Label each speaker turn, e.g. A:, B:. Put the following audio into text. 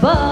A: But